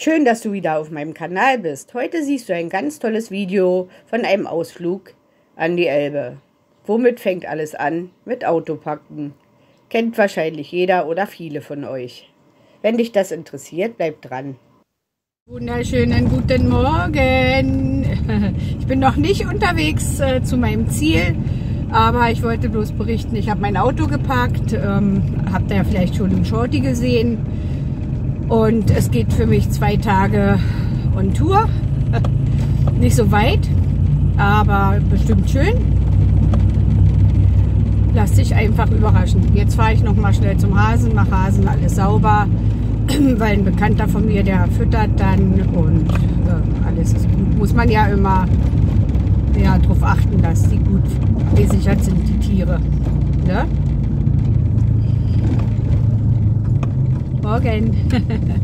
Schön, dass du wieder auf meinem Kanal bist. Heute siehst du ein ganz tolles Video von einem Ausflug an die Elbe. Womit fängt alles an? Mit Autopacken. Kennt wahrscheinlich jeder oder viele von euch. Wenn dich das interessiert, bleib dran. Wunderschönen guten Morgen. Ich bin noch nicht unterwegs äh, zu meinem Ziel, aber ich wollte bloß berichten, ich habe mein Auto geparkt, ähm, habt ihr ja vielleicht schon im Shorty gesehen und es geht für mich zwei Tage on Tour. Nicht so weit, aber bestimmt schön. Lass dich einfach überraschen. Jetzt fahre ich noch mal schnell zum Hasen, mache Hasen alles sauber, weil ein Bekannter von mir, der füttert dann und äh, alles ist gut. Muss man ja immer ja, darauf achten, dass die gut gesichert sind, die Tiere. Ne? Morgen.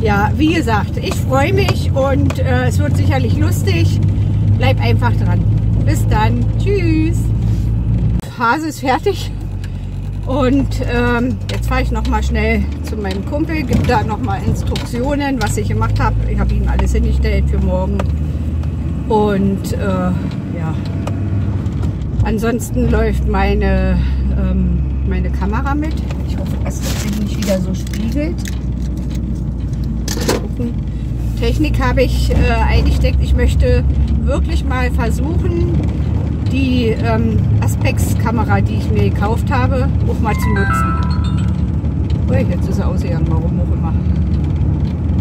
ja, wie gesagt, ich freue mich und äh, es wird sicherlich lustig. Bleib einfach dran. Bis dann. Tschüss. Hase ist fertig. Und ähm, jetzt fahre ich noch mal schnell zu meinem Kumpel, gibt da noch mal Instruktionen, was ich gemacht habe. Ich habe ihm alles hingestellt für morgen. Und äh, ja, ansonsten läuft meine, ähm, meine Kamera mit. Dass das sich nicht wieder so spiegelt. Gucken. Technik habe ich äh, eingesteckt. Ich möchte wirklich mal versuchen, die ähm, Aspexkamera, die ich mir gekauft habe, auch mal zu nutzen. Ui, jetzt ist er ausgegangen, warum auch immer.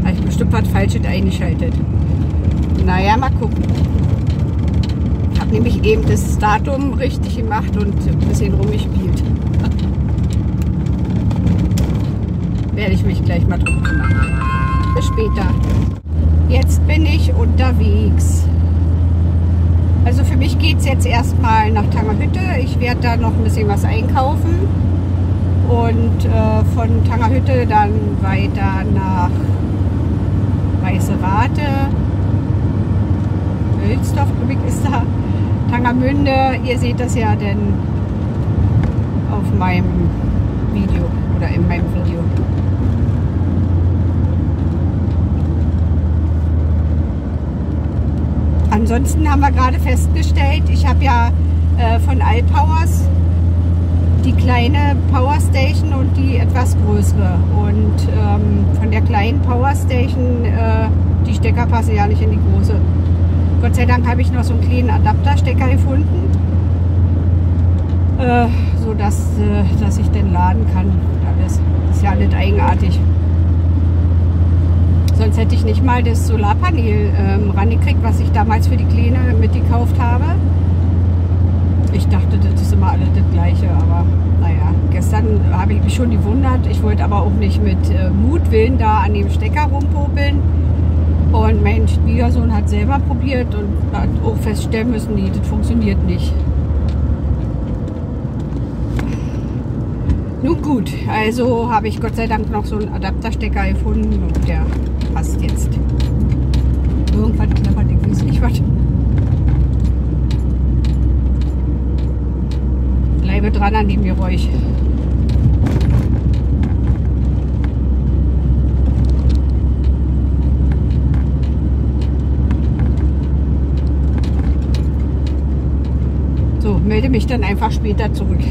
Habe ich bestimmt was Falsches eingeschaltet. Naja, mal gucken. Ich habe nämlich eben das Datum richtig gemacht und ein bisschen rumgespielt. Werde ich mich gleich mal drum kümmern. Bis später. Jetzt bin ich unterwegs. Also für mich geht es jetzt erstmal nach Tangerhütte. Ich werde da noch ein bisschen was einkaufen. Und äh, von Tangerhütte dann weiter nach Weiße Rate. Hülsdorf, ist da. Tangermünde, ihr seht das ja denn auf meinem Video oder in meinem Video. Ansonsten haben wir gerade festgestellt, ich habe ja äh, von iPowers die kleine Power Station und die etwas größere. Und ähm, von der kleinen Power Station, äh, die Stecker passen ja nicht in die große. Gott sei Dank habe ich noch so einen kleinen Adapterstecker gefunden, äh, so äh, dass ich den laden kann. Alles. Das ist ja alles eigenartig. Sonst hätte ich nicht mal das Solarpanel ähm, rangekriegt, was ich damals für die Kleine mitgekauft habe. Ich dachte, das ist immer alles das Gleiche, aber naja. Gestern habe ich mich schon gewundert. Ich wollte aber auch nicht mit äh, Mutwillen da an dem Stecker rumpopeln. Und mein Schwiegersohn hat selber probiert und hat auch feststellen müssen, nee, das funktioniert nicht. Nun gut, also habe ich Gott sei Dank noch so einen Adapterstecker gefunden und der passt jetzt. Irgendwann klappert, ich weiß nicht was. Bleibe dran an dem Geräusch. So, melde mich dann einfach später zurück.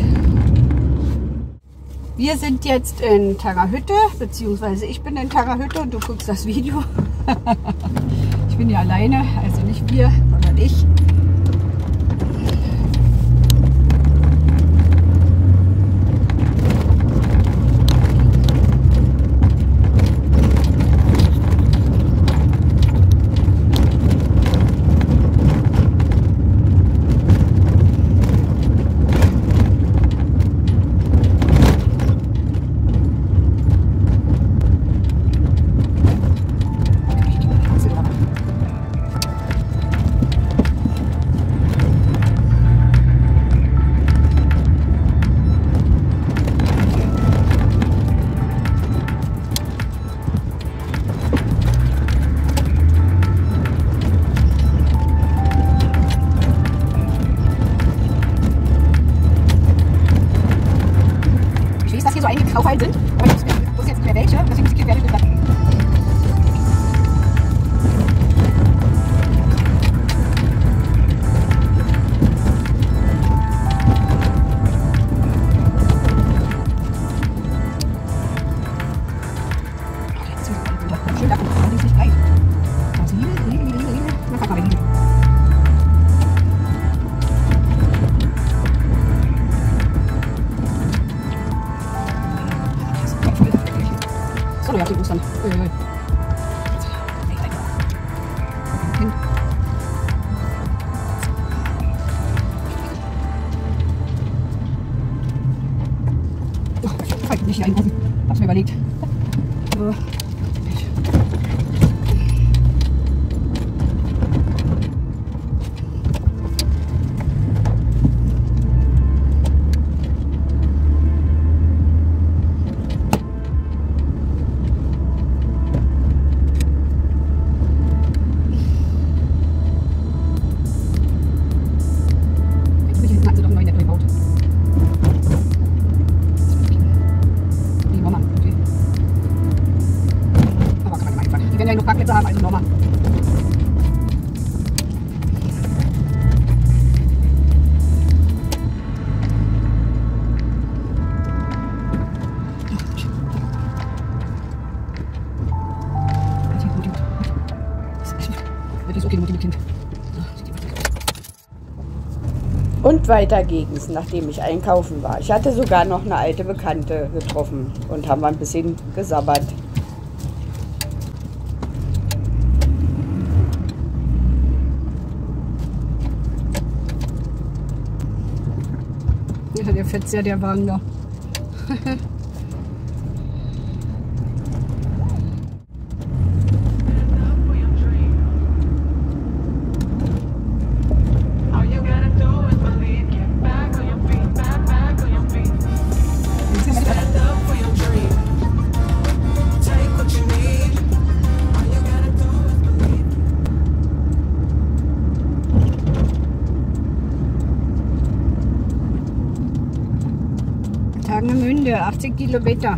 Wir sind jetzt in Tangerhütte, beziehungsweise ich bin in Tangerhütte und du guckst das Video. ich bin ja alleine, also nicht wir, sondern ich. Parkplätze haben, mit Kind. Und weiter ging's, nachdem ich einkaufen war. Ich hatte sogar noch eine alte Bekannte getroffen und haben ein bisschen gesabbert. Ja, der plastic की लपेटा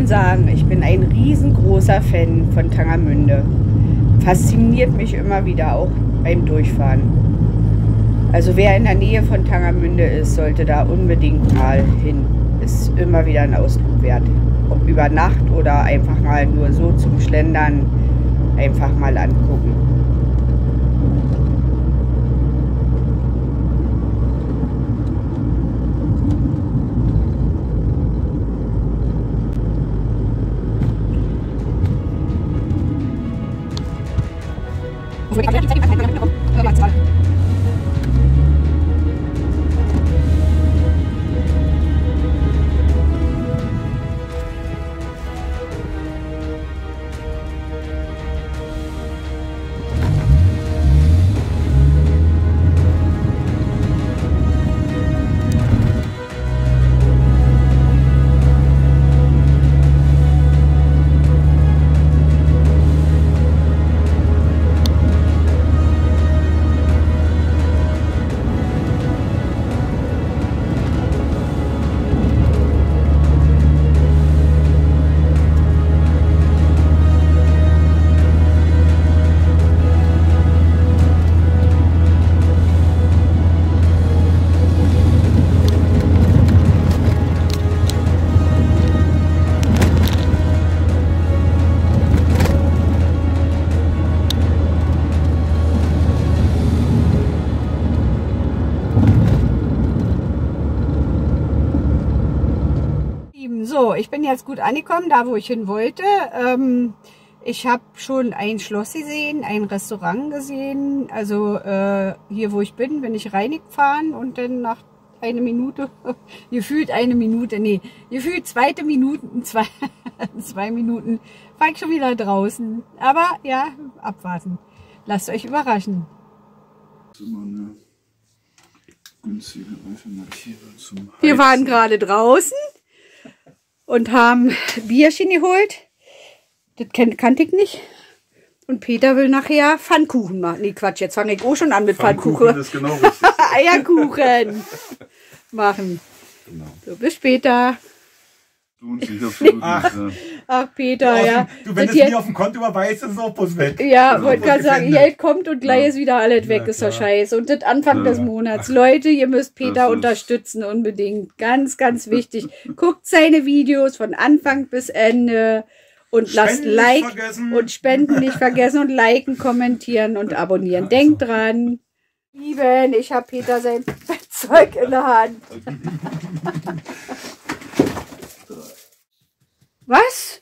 schon sagen, ich bin ein riesengroßer Fan von Tangermünde. Fasziniert mich immer wieder auch beim Durchfahren. Also wer in der Nähe von Tangermünde ist, sollte da unbedingt mal hin. Ist immer wieder ein Ausflug wert. Ob über Nacht oder einfach mal nur so zum Schlendern, einfach mal angucken. Thank you. Jetzt gut angekommen, da wo ich hin wollte. Ähm, ich habe schon ein Schloss gesehen, ein Restaurant gesehen. Also äh, hier, wo ich bin, bin ich reingefahren und dann nach eine Minute, gefühlt eine Minute, nee, gefühlt zweite Minuten, zwei, zwei Minuten, war ich schon wieder draußen. Aber ja, abwarten. Lasst euch überraschen. Zum Wir waren gerade draußen und haben Bierchen geholt. Das kannte ich nicht. Und Peter will nachher Pfannkuchen machen. Nee, Quatsch, jetzt fange ich auch schon an mit Pfannkuchen Pfannkuchen. ist genau richtig. Eierkuchen machen. genau. So, bis später. Lohnt sich jeden Ach. Ach, Peter, ja. Du, wenn Das es mir auf dem Konto überweist, ist es auch bloß weg. Ja, wollte gerade sagen. Geld kommt und gleich ist wieder alles weg, Ja, ist doch scheiße. Und das Anfang Ja. des Monats. Leute, ihr müsst Peter unterstützen unbedingt. Ganz, ganz wichtig. Guckt seine Videos von Anfang bis Ende und lasst Spenden nicht Like und Spenden nicht vergessen und liken, kommentieren und abonnieren. Denkt dran. Lieben, ich habe Peter sein Zeug in der Hand. Was?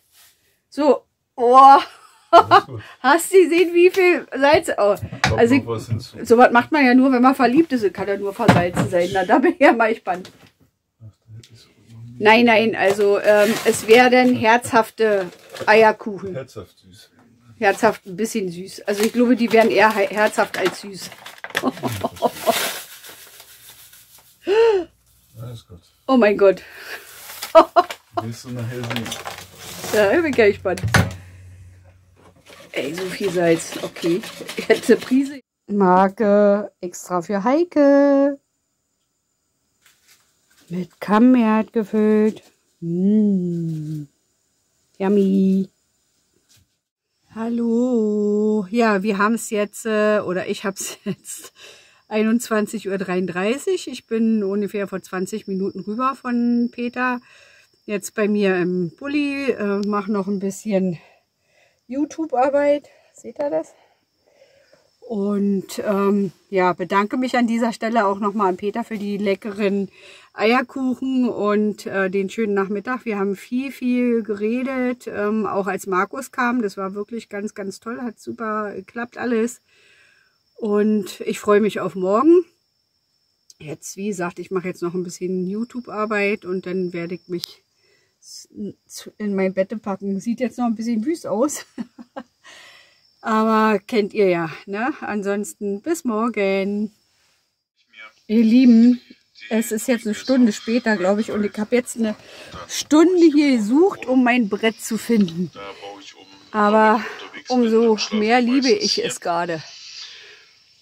So, oh. Hast du gesehen, wie viel Salz? Oh. Also, noch was hinzu. so was macht man ja nur, wenn man verliebt ist. Kann ja nur versalzen sein. Na, da bin ich ja mal gespannt. Nein, nein, also ähm, es werden herzhafte Eierkuchen. Herzhaft süß. Herzhaft, ein bisschen süß. Also ich glaube, die werden eher he- herzhaft als süß. Oh mein Gott. Willst du nachher sehen? Ja, ich bin gleich gespannt. Ey, so viel Salz. Okay. Jetzt eine Prise. Marke extra für Heike. Mit Kammbert gefüllt. Mmh. Yummy. Hallo. Ja, wir haben es jetzt, äh, oder ich habe es jetzt 21.33 Uhr. Ich bin ungefähr vor 20 Minuten rüber von Peter. Jetzt bei mir im Bulli, äh, mache noch ein bisschen YouTube-Arbeit. Seht ihr das? Und ähm, ja, bedanke mich an dieser Stelle auch nochmal an Peter für die leckeren Eierkuchen und äh, den schönen Nachmittag. Wir haben viel, viel geredet, ähm, auch als Markus kam. Das war wirklich ganz, ganz toll, hat super geklappt alles. Und ich freue mich auf morgen. Jetzt, wie gesagt, ich mache jetzt noch ein bisschen YouTube-Arbeit und dann werde ich mich in mein Bett packen. Sieht jetzt noch ein bisschen wüst aus. Aber kennt ihr ja, ne? Ansonsten bis morgen. Ihr Lieben, es ist jetzt eine Stunde später, glaube ich, und ich habe jetzt eine Stunde hier gesucht, um mein Brett zu finden. Aber umso mehr liebe ich es gerade.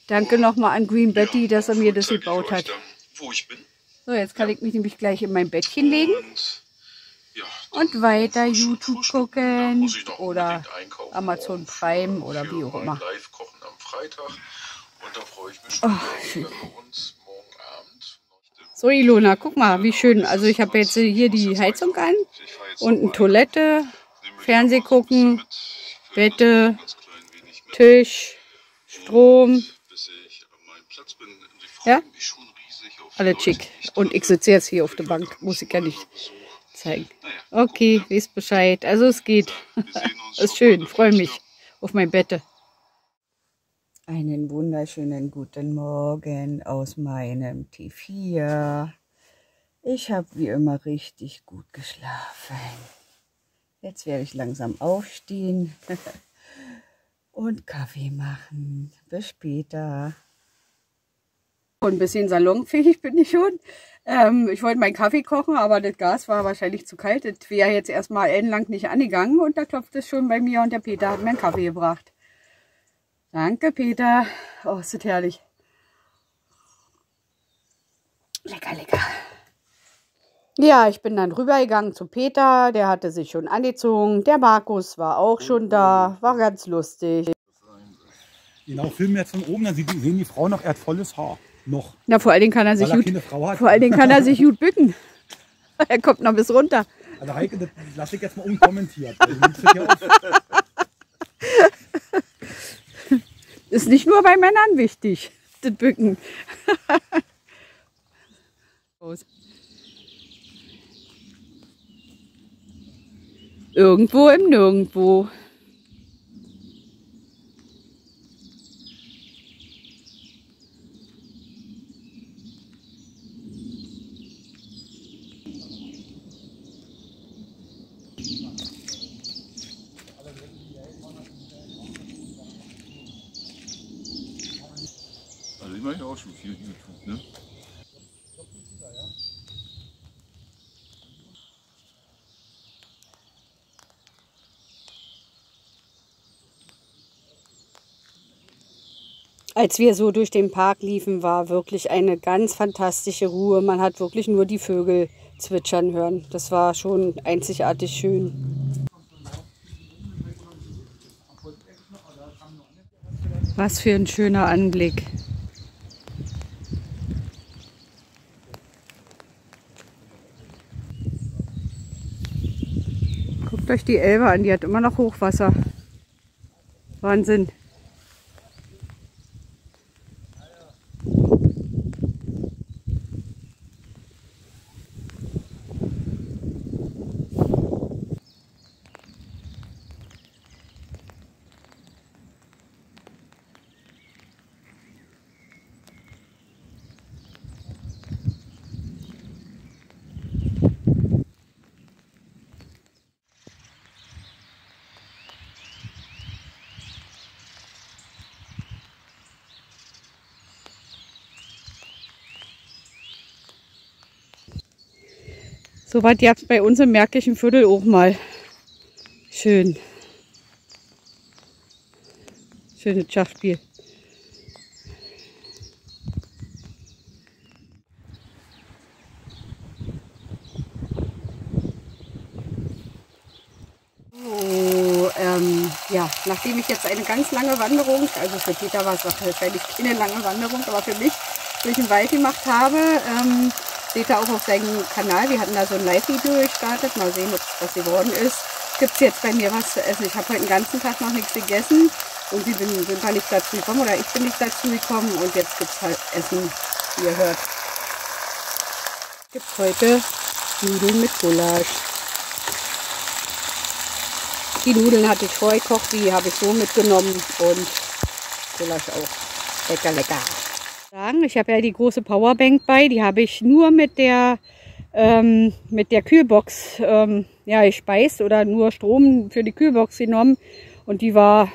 Danke nochmal an Green Betty, dass er mir das gebaut hat. So, jetzt kann ich mich nämlich gleich in mein Bettchen legen Und, weiter YouTube gucken oder Amazon Prime oder wie auch immer. Live-Kochen am Freitag. Und da freue ich mich schon, Oh, uns morgen Abend So, Ilona, guck mal, wie schön. Also ich habe jetzt hier die Heizung an und eine Toilette, Fernseh gucken, Bette, Tisch, Strom, Ja? alles schick. Und ich sitze jetzt hier auf der Bank, muss ich ja nicht zeigen. Okay, wisst Bescheid. Also es geht. Ist schön, freue mich auf mein Bette. Einen wunderschönen guten Morgen aus meinem T4. Ich habe wie immer richtig gut geschlafen. Jetzt werde ich langsam aufstehen und Kaffee machen. Bis später. Ein bisschen salonfähig bin ich schon. Ähm, ich wollte meinen Kaffee kochen, aber das Gas war wahrscheinlich zu kalt. Das wäre jetzt erstmal ellenlang nicht angegangen und da klopft es schon bei mir und der Peter hat mir einen Kaffee gebracht. Danke, Peter. Oh, ist das herrlich. Lecker, lecker. Ja, ich bin dann rübergegangen zu Peter. Der hatte sich schon angezogen. Der Markus war auch schon da. War ganz lustig. Genau, filmen jetzt von oben, dann sehen die Frauen noch, er hat volles Haar. Noch. Na, vor allen Dingen kann er sich er gut, vor allen Dingen kann er sich gut bücken. Er kommt noch bis runter. Also Heike, das lasse ich jetzt mal unkommentiert. Ist nicht nur bei Männern wichtig, das Bücken. Irgendwo im Nirgendwo. Also ich mache ja auch schon viel YouTube, ne? Als wir so durch den Park liefen, war wirklich eine ganz fantastische Ruhe. Man hat wirklich nur die Vögel zwitschern hören. Das war schon einzigartig schön. Was für ein schöner Anblick. Guckt euch die Elbe an, die hat immer noch Hochwasser. Wahnsinn. Soweit jetzt bei uns im Märkischen Viertel auch mal. Schön. Schönes Schachspiel. So, ähm, ja, nachdem ich jetzt eine ganz lange Wanderung, also für Peter war es wahrscheinlich keine lange Wanderung, aber für mich durch den Wald gemacht habe, ähm, seht ihr auch auf seinem Kanal. Wir hatten da so ein Live-Video gestartet. Mal sehen, ob es was geworden ist. Gibt es jetzt bei mir was zu essen. Ich habe heute den ganzen Tag noch nichts gegessen und wir bin, sind wir nicht dazu gekommen oder ich bin nicht dazu gekommen und jetzt gibt es halt Essen, wie ihr hört. Gibt heute Nudeln mit Gulasch. Die Nudeln hatte ich vorgekocht, die habe ich so mitgenommen und Gulasch auch. Lecker, lecker sagen. Ich habe ja die große Powerbank bei, die habe ich nur mit der ähm, mit der Kühlbox ähm, ja, gespeist oder nur Strom für die Kühlbox genommen und die war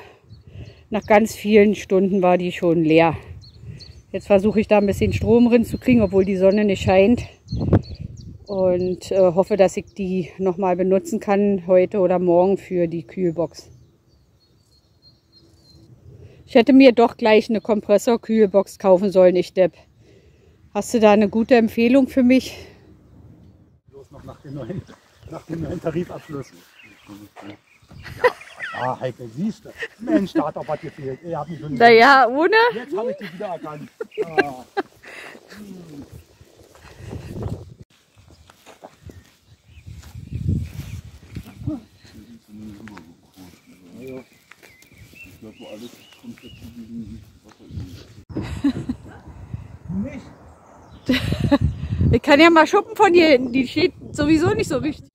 nach ganz vielen Stunden war die schon leer. Jetzt versuche ich da ein bisschen Strom drin zu kriegen, obwohl die Sonne nicht scheint und äh, hoffe, dass ich die nochmal benutzen kann heute oder morgen für die Kühlbox. Ich hätte mir doch gleich eine Kompressorkühlbox kaufen sollen, ich Depp. Hast du da eine gute Empfehlung für mich? Bloß noch nach dem neuen, nach dem neuen Tarifabschluss. Ja, ja Heike, siehst du. Mensch, da hat doch was gefehlt. Ihr habt mich schon Naja, ohne? Jetzt habe ich dich wieder erkannt. Ah. glaube, wo alles kommt jetzt zu diesem Wasser Nicht. Ich kann ja mal schuppen von hier hinten. Die steht sowieso nicht so richtig.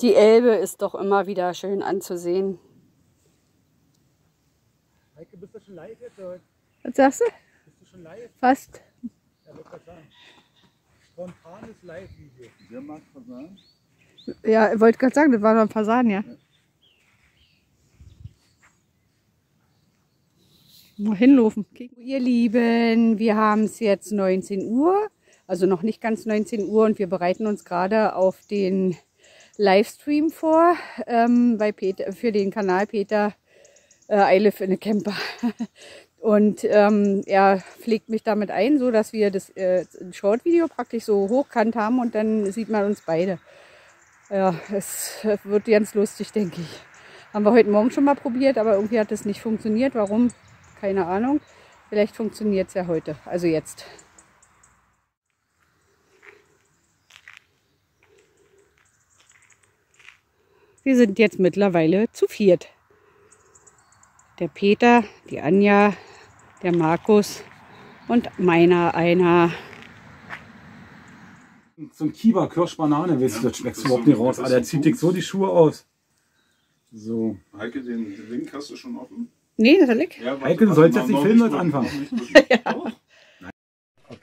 Die Elbe ist doch immer wieder schön anzusehen. Heike, bist du schon live jetzt? oder? Was sagst du? Bist du schon live? Fast. Ja, wollte gerade sagen. Spontanes Live-Video. Wer mag Fasan? Ja, ich wollte gerade sagen, das war doch ein Fasan, ja. Mal hinlaufen. Ihr Lieben, wir haben es jetzt 19 Uhr, also noch nicht ganz 19 Uhr und wir bereiten uns gerade auf den Livestream vor ähm, bei Peter, für den Kanal Peter äh, I Live in a Camper. Und ähm, er pflegt mich damit ein, so dass wir das äh, Short-Video praktisch so hochkant haben und dann sieht man uns beide. Ja, es wird ganz lustig, denke ich. Haben wir heute Morgen schon mal probiert, aber irgendwie hat es nicht funktioniert. Warum? Keine Ahnung. Vielleicht funktioniert es ja heute, also jetzt. Wir sind jetzt mittlerweile zu viert. Der Peter, die Anja, der Markus und meiner einer. So ein Kieber, Kirschbanane, weißt du, das schmeckst du überhaupt nicht raus. Alter, der zieht dich so die Schuhe aus. So. Heike, den Link hast du schon offen? Nee, das liegt. Ja, Heike, du sollst jetzt die Filme jetzt anfangen.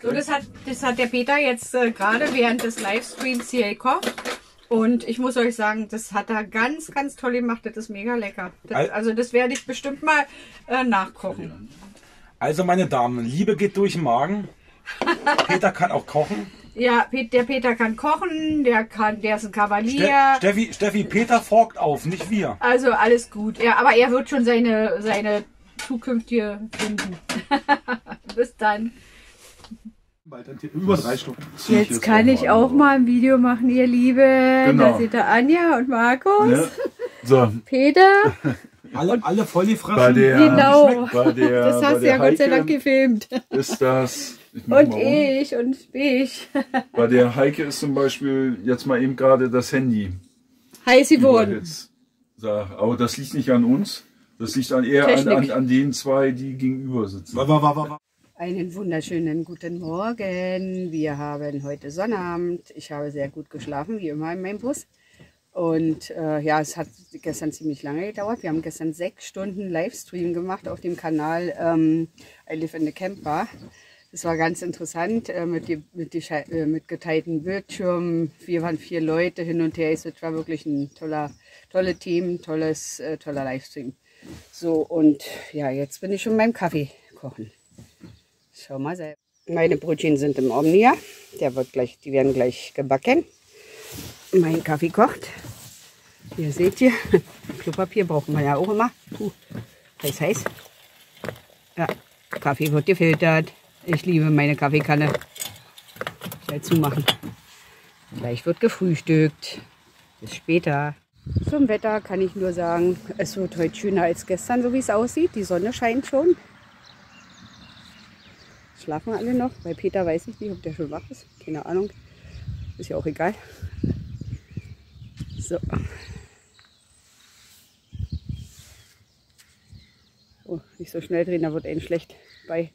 So, das hat, das hat der Peter jetzt äh, gerade während des Livestreams hier gekocht. Und ich muss euch sagen, das hat er ganz, ganz toll gemacht. Das ist mega lecker. Das, Al- also das werde ich bestimmt mal äh, nachkochen. Also, meine Damen, Liebe geht durch den Magen. Peter kann auch kochen. Ja, der Peter kann kochen, der kann, der ist ein Ste Kavalier. Steffi, Steffi, Peter forkt auf, nicht wir. Also alles gut. Ja, aber er wird schon seine, seine zukünftige finden. Bis dann. Über drei Stunden. Jetzt kann ich auch mal ein Video machen, ihr Lieben. Genau. Da seht ihr Anja und Markus. Ne? So, Peter. Alle, alle voll bei der, Genau. bei der, Das hast du ja Gott sei Dank gefilmt. ist das, ich Und um. ich und ich. bei der Heike ist zum Beispiel jetzt mal eben gerade das Handy überhitzt. So, aber das liegt nicht an uns, das liegt an eher an, an, an den zwei, die gegenüber sitzen. Wa, wa, wa, wa, wa. Einen wunderschönen guten Morgen. Wir haben heute Sonnabend. Ich habe sehr gut geschlafen, wie immer in meinem Bus. Und äh, ja, es hat gestern ziemlich lange gedauert. Wir haben gestern sechs Stunden Livestream gemacht auf dem Kanal ähm, I Live in the Camper. Das war ganz interessant äh, mit, die, mit, die, äh, mit geteilten Bildschirmen. Wir waren vier Leute hin und her. Es war wirklich ein toller, tolle Team, tolles, äh, toller Livestream. So, und ja, jetzt bin ich schon beim Kaffee kochen. Schau mal selber. Meine Brötchen sind im Omnia. Der wird gleich, die werden gleich gebacken. Mein Kaffee kocht. Hier seht ihr, Klopapier brauchen wir ja auch immer. Puh, heiß, heiß. Ja, Kaffee wird gefiltert. Ich liebe meine Kaffeekanne. Schnell zumachen. Gleich wird gefrühstückt. Bis später. Zum Wetter kann ich nur sagen, es wird heute schöner als gestern, so wie es aussieht. Die Sonne scheint schon. Schlafen alle noch? Bei Peter weiß ich nicht, ob der schon wach ist. Keine Ahnung. Ist ja auch egal. So. Oh, nicht so schnell drehen, da wird einem schlecht bei.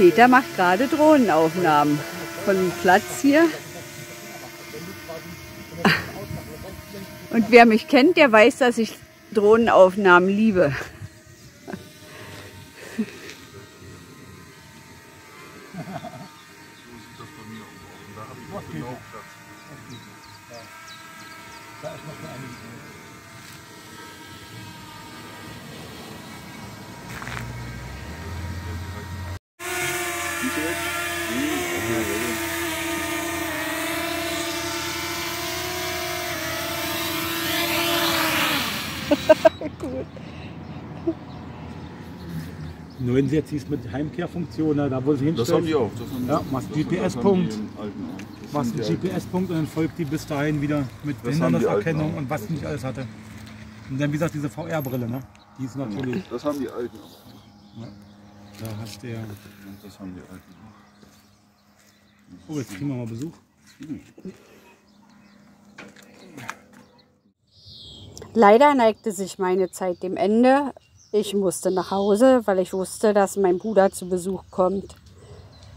Peter macht gerade Drohnenaufnahmen von dem Platz hier. Und wer mich kennt, der weiß, dass ich Drohnenaufnahmen liebe. 69 ist mit Heimkehrfunktion, ne, da wo sie Das hinstellt. haben die auch. Das haben die Ja, auch. machst Das- das GPS-Punkt. Das Machst einen. GPS-Punkt und dann folgt die bis dahin wieder mit Das haben die Hinderniserkennung Alten auch. und was nicht alles hatte. Und dann, wie gesagt, diese VR-Brille, ne? Die ist natürlich, Das haben die alten auch. da hast du ja. Das haben die alten auch. Oh, jetzt kriegen wir mal Besuch. Leider neigte sich meine Zeit dem Ende. Ich musste nach Hause, weil ich wusste, dass mein Bruder zu Besuch kommt.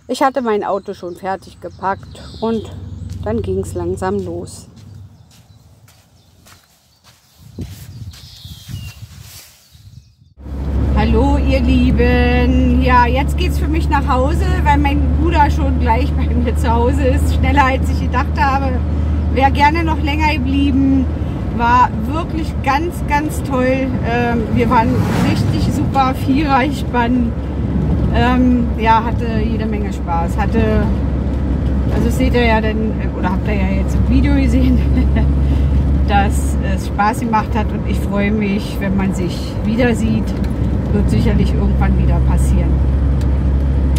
Ich hatte mein Auto schon fertig gepackt und dann ging es langsam los. Hallo ihr Lieben. Ja, jetzt geht es für mich nach Hause, weil mein Bruder schon gleich bei mir zu Hause ist. Schneller als ich gedacht habe. Wäre gerne noch länger geblieben. War wirklich ganz, ganz toll. Ähm, wir waren richtig super, vierer spannend. Ähm, ja, hatte jede Menge Spaß. Hatte, also seht ihr ja dann, oder habt ihr ja jetzt im Video gesehen, dass es Spaß gemacht hat und ich freue mich, wenn man sich wieder sieht. Wird sicherlich irgendwann wieder passieren.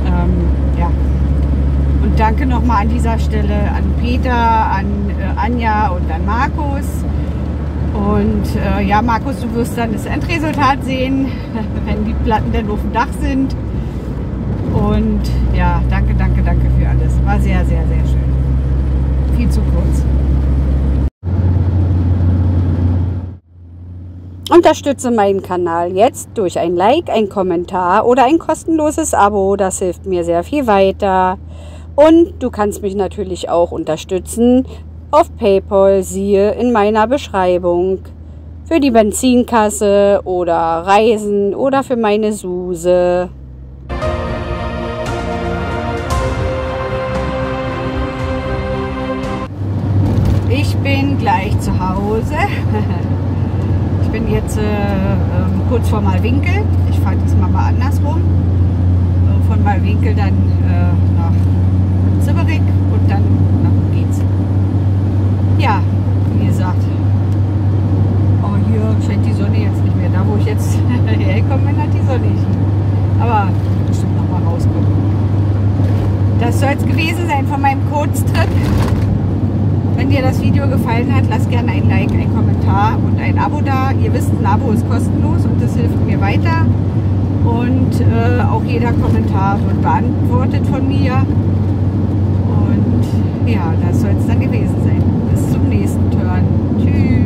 Ähm, ja. Und danke nochmal an dieser Stelle an Peter, an äh, Anja und an Markus. Und äh, ja, Markus, du wirst dann das Endresultat sehen, wenn die Platten dann auf dem Dach sind. Und ja, danke, danke, danke für alles. War sehr, sehr, sehr schön. Viel zu kurz. Unterstütze meinen Kanal jetzt durch ein Like, ein Kommentar oder ein kostenloses Abo. Das hilft mir sehr viel weiter. Und du kannst mich natürlich auch unterstützen auf PayPal, siehe in meiner Beschreibung. Für die Benzinkasse oder Reisen oder für meine Suse. Ich bin gleich zu Hause. Ich bin jetzt äh, ähm, kurz vor Malwinkel. Ich fahre diesmal mal andersrum. Äh, Von Malwinkel dann äh, nach Zibberig und dann. Ja, wie gesagt. Oh, hier scheint die Sonne jetzt nicht mehr. Da, wo ich jetzt herkomme, hat die Sonne nicht. Aber bestimmt noch mal rauskommen. Das soll es gewesen sein von meinem Kurztrip. Wenn dir das Video gefallen hat, lass gerne ein Like, ein Kommentar und ein Abo da. Ihr wisst, ein Abo ist kostenlos und das hilft mir weiter. Und äh, auch jeder Kommentar wird beantwortet von mir. Ja, das soll es dann gewesen sein. Bis zum nächsten Turn. Tschüss.